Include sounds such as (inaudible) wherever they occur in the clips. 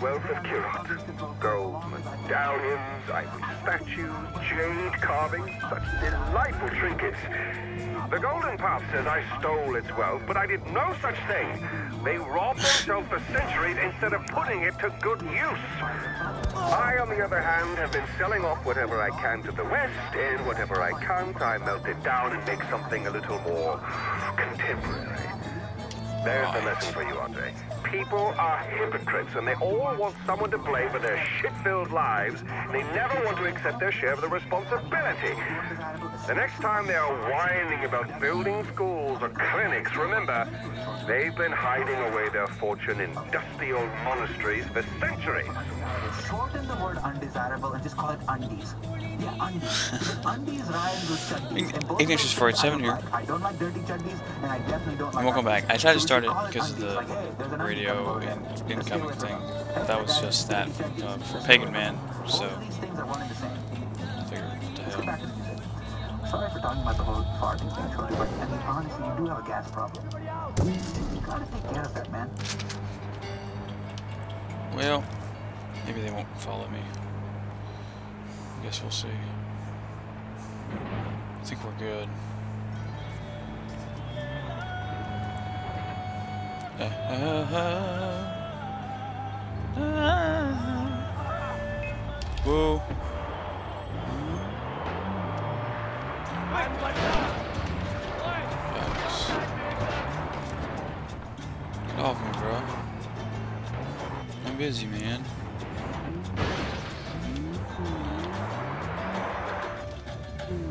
wealth of Kyrat. Gold medallions, ivory statues, jade carvings, such delightful trinkets. The Golden Path says I stole its wealth, but I did no such thing. They robbed themselves for centuries instead of putting it to good use. I, on the other hand, have been selling off whatever I can to the West, and whatever I can't, I melt it down and make something a little more contemporary. There's the lesson for you, Andre. People are hypocrites, and they all want someone to blame for their shit-filled lives. They never want to accept their share of the responsibility. The next time they are whining about building schools or clinics, remember, they've been hiding away their fortune in dusty old monasteries for centuries. Shorten the word undesirable and just call it undies. Yeah, undies. (laughs) Undies rhyme with chuddies. and both Ignious of those Forward things I 7 don't here. I don't like dirty chuddies, and I definitely don't like Welcome undies. back. I tried to start it because of the like, hey, radio undie and coming over. incoming thing. away from But it. that was just that uh, for Pagan Min, so of these things are one and the same. I figured, what the hell. Sorry for talking about the whole farting thing, Shorty, but I mean, honestly, you do have a gas problem. You gotta take care of that, man. Well, maybe they won't follow me. I guess we'll see. I think we're good. (laughs) Whoa. Off me, bro. I'm busy, man.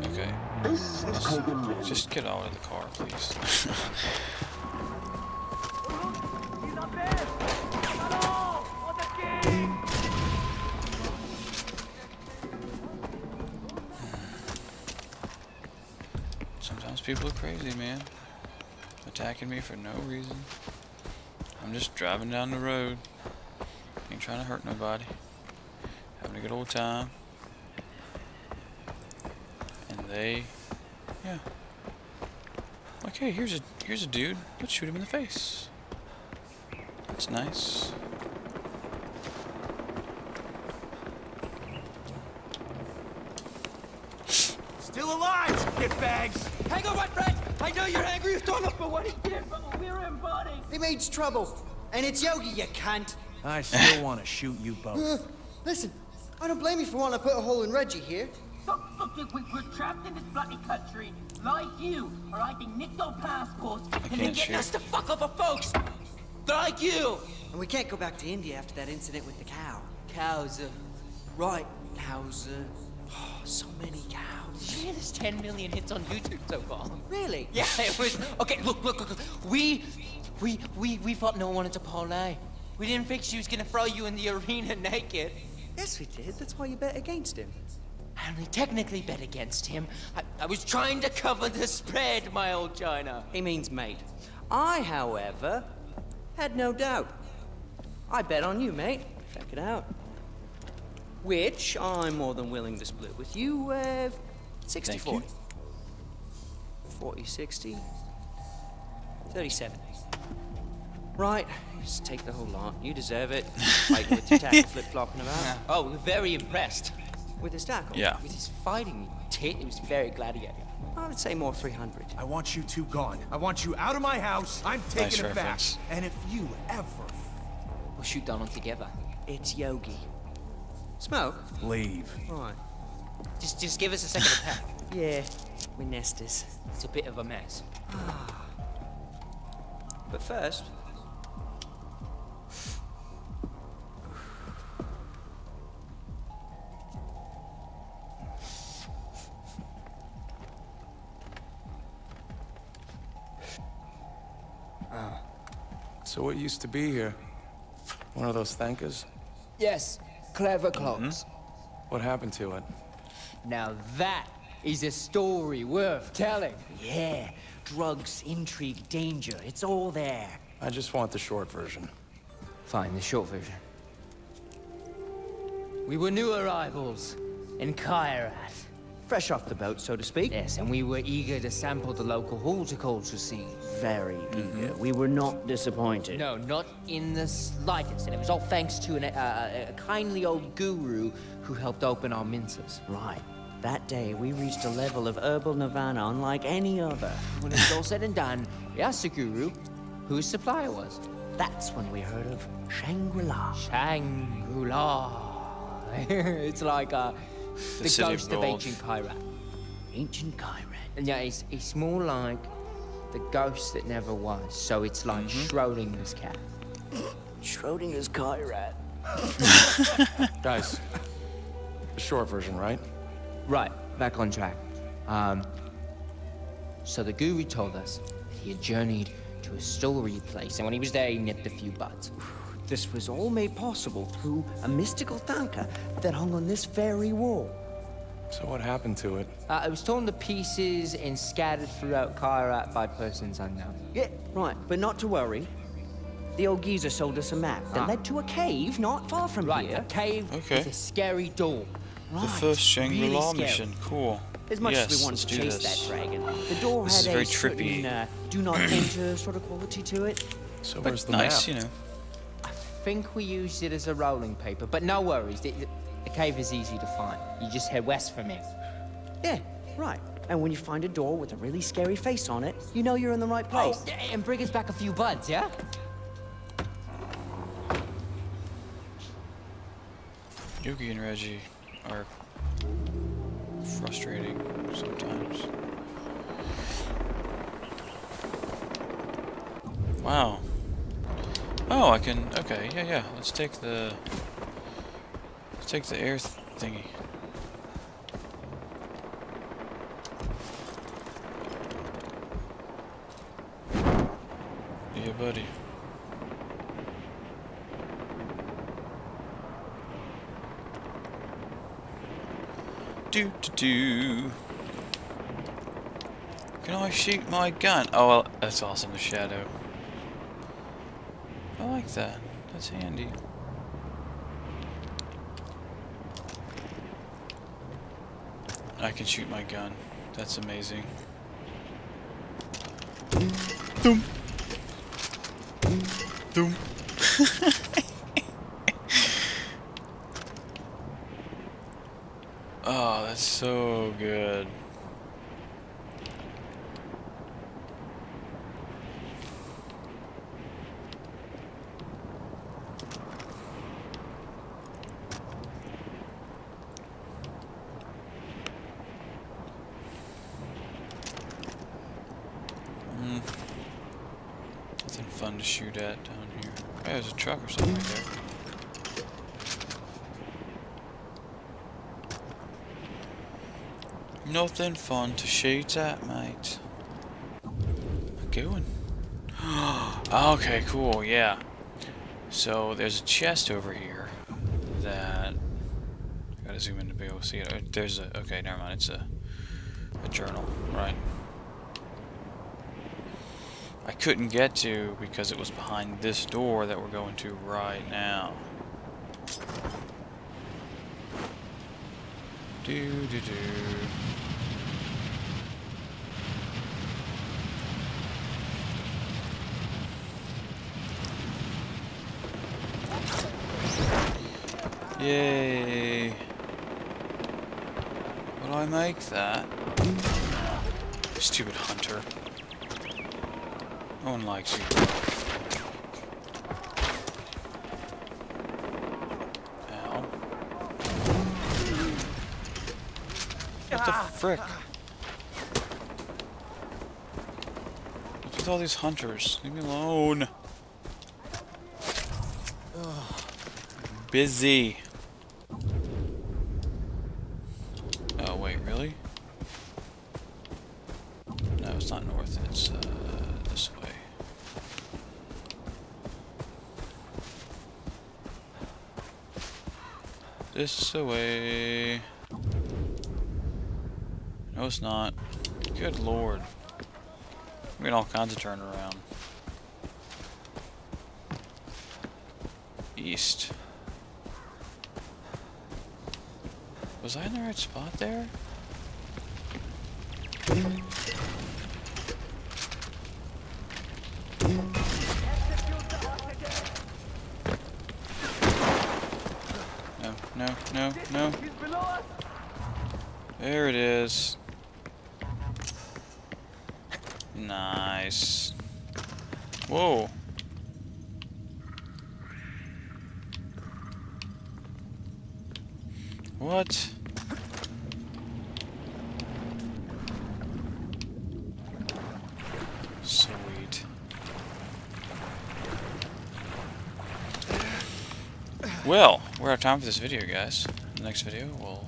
Okay. Let's just get out of the car, please. (laughs) Sometimes people are crazy, man. Attacking me for no reason. I'm just driving down the road. Ain't trying to hurt nobody. Having a good old time. And they, yeah. Okay, here's a here's a dude. Let's shoot him in the face. That's nice. Still alive, get bags. Hang on, my friend! I know you're angry with Donald for what he did, but we're in body! He means trouble. And it's Yogi, you cunt. I still want to shoot you Uh, both. listen, I don't blame you for wanting to put a hole in Reggie here. Look, look, look, we- we're trapped in this bloody country, like you, are hiding nicked our passports, and then can't getting us to fuck over folks, like you! And we can't go back to India after that incident with the cow. Cows, uh, Right, cows. Uh, oh, (sighs) so many cows. did you hear there's 10 million hits on YouTube so far? Really? (laughs) Yeah, it was. Okay, look, look, look. look. We, we, we, we thought no one wanted to parlay. We didn't think she was gonna throw you in the (laughs) arena naked. Yes, we did. That's why you bet against him. I only technically bet against him. I, I was trying to cover the spread, my old China. He means mate. I, however, had no doubt. I bet on you, mate. Check it out. Which I'm more than willing to split with you, uh, 60 Thank you. 40. 40 60. 37. Right, just take the whole lot. You deserve it. (laughs) Like with your tackle flip flopping about. Oh, we're very impressed. With his tackle? Yeah. With his fighting tit, it was very gladiator. I would say more 300. I want you two gone. I want you out of my house. I'm taking Nice it back. And if you ever We'll shoot Donald together. It's Yogi. Smoke? leave, Right. Just, just give us a second to pack. (laughs) Yeah, we nesters. It's a bit of a mess. (sighs) But first, So what used to be here? One of those thangkas? Yes, clever clocks. Hmm? What happened to it? Now that is a story worth telling. Yeah, drugs, intrigue, danger, it's all there. I just want the short version. Fine, the short version. We were new arrivals in Kyrat. Fresh off the boat, so to speak. Yes, and we were eager to sample the local horticulture scene. Very eager. We were not disappointed. No, not in the slightest. And it was all thanks to an, uh, a kindly old guru who helped open our minces. Right. That day, we reached a level of herbal nirvana unlike any other. When it was all said and done, we asked the guru whose supplier was. That's when we heard of Shangri-La. Shangri-La. (laughs) it's like uh, the, city of ghost of, gold. ancient Kyrat. Ancient Kyrat. And yeah, it's, it's more like the ghost that never was. So it's like Schrodinger's cat. Schrodinger's Kyrat. (laughs) Guys, the short version, right? Right, back on track. Um, so the guru told us he had journeyed to a story place, and when he was there, he nipped a few buds. This was all made possible through a mystical thangka that hung on this very wall. So what happened to it? Uh, it was torn to pieces and scattered throughout Kyrat by persons unknown. Yeah, right, but not to worry. The old geezer sold us a map that Ah. led to a cave not far from Right, here. a cave Okay. with a scary door. Right. The first Shangri-La really mission. Cool. As much yes, as we wanted let's to do chase this. that dragon, the door This is had very a certain, trippy. uh, do not (clears throat) enter sort of quality to it. So But where's the nice, map? you know. I think we used it as a rolling paper, but no worries. The, the, the cave is easy to find. You just head west from it. Yeah, right. And when you find a door with a really scary face on it, you know you're in the right place. Oh, and bring us back a few buds, yeah? Yogi and Reggie are frustrating sometimes. Wow. Oh, I can. Okay, yeah, yeah. Let's take the. Let's take the air th thingy. Yeah, buddy. Do do do. Can I shoot my gun? Oh, well, that's awesome. The shadow. I like that. That's handy. I can shoot my gun. That's amazing. Doom. Doom. oh, that's so good. Mm. Fun to shoot at down here. Hey, there's a truck or something right there. Nothing fun to shoot at, mate. One. (gasps) okay, cool, yeah. So there's a chest over here that I gotta zoom in to be able to see it. Uh, There's a okay, never mind. It's a a journal, right? I couldn't get to because it was behind this door that we're going to right now. Do do do. Yay. Will I make that? Stupid hunter. No one likes you. Ow. What the ah. frick? What's with all these hunters? Leave me alone. Busy. Oh, wait, really? No, it's not north, it's uh, this way. This way. No, it's not. Good lord. We got all kinds of turnaround. East. Was I in the right spot there? There it is. Nice. Whoa. What? Sweet. Well, we're out of time for this video, guys. The next video, we'll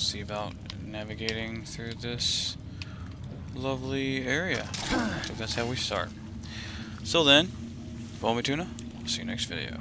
see about navigating through this lovely area. That's how we start. So then, Bombi Tuna, see you next video.